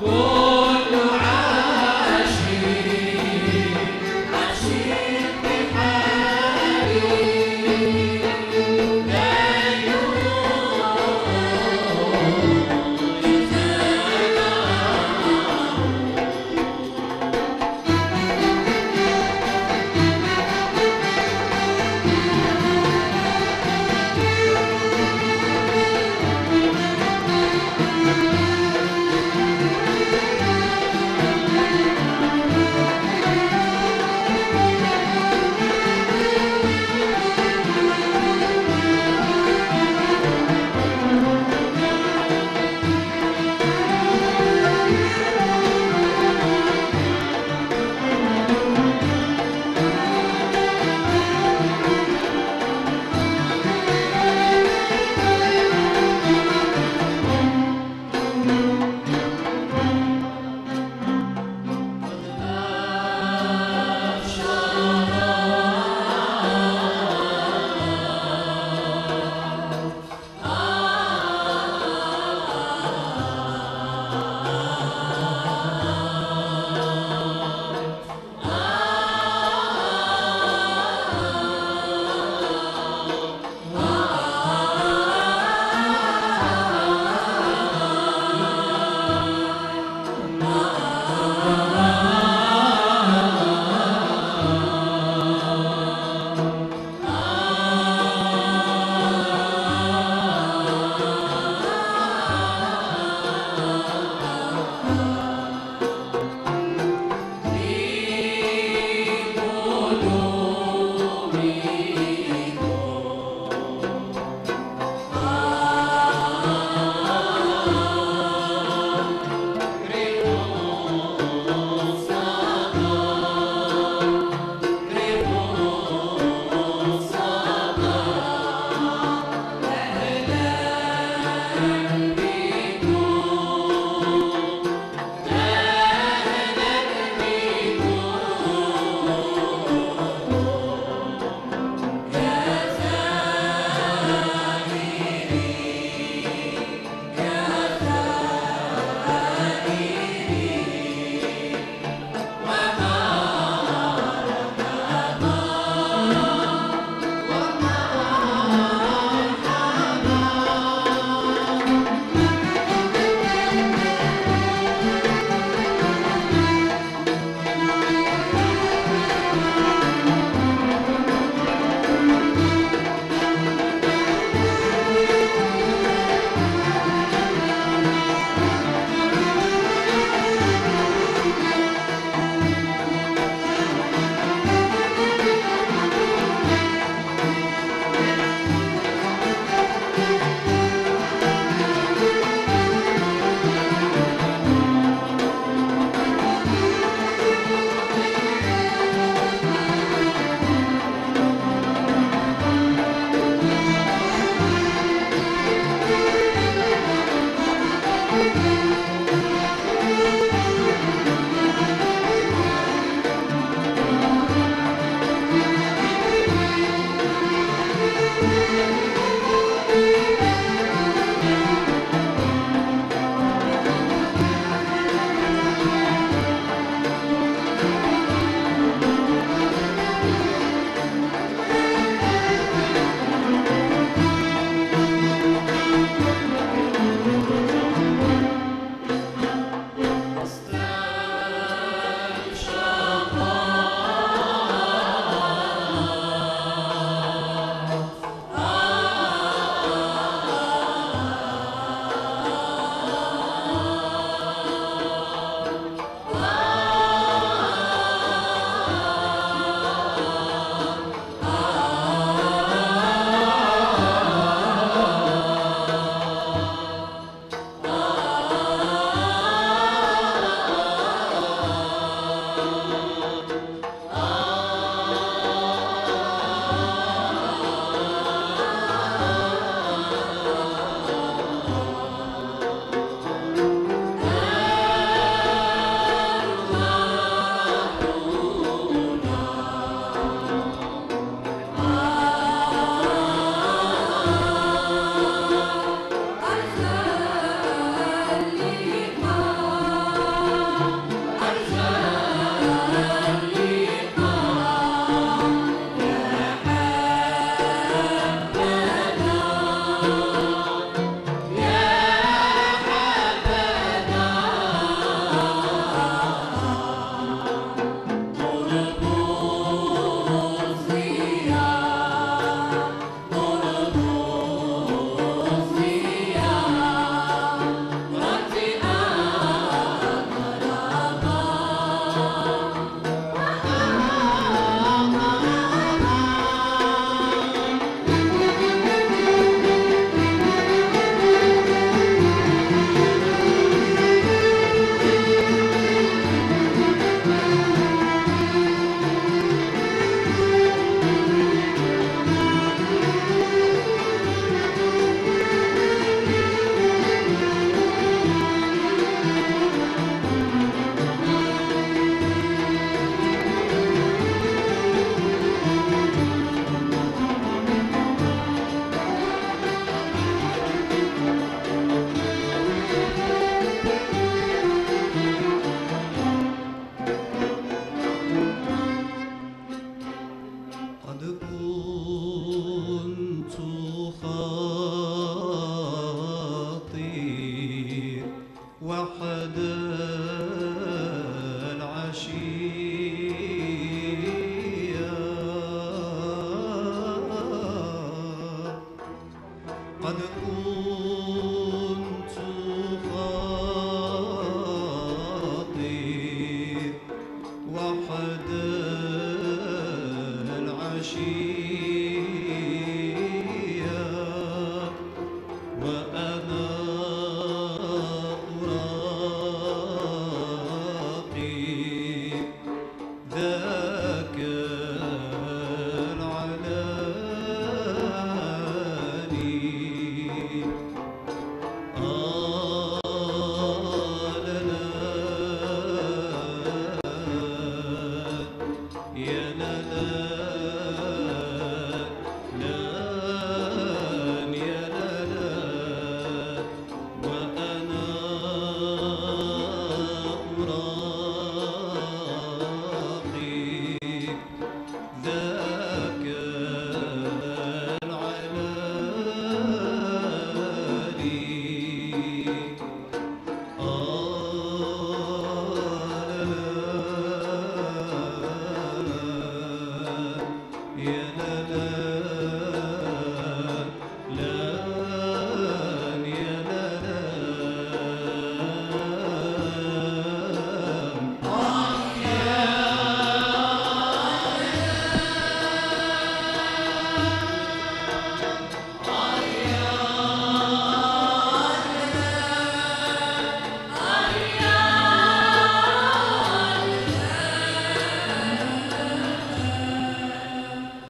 Go.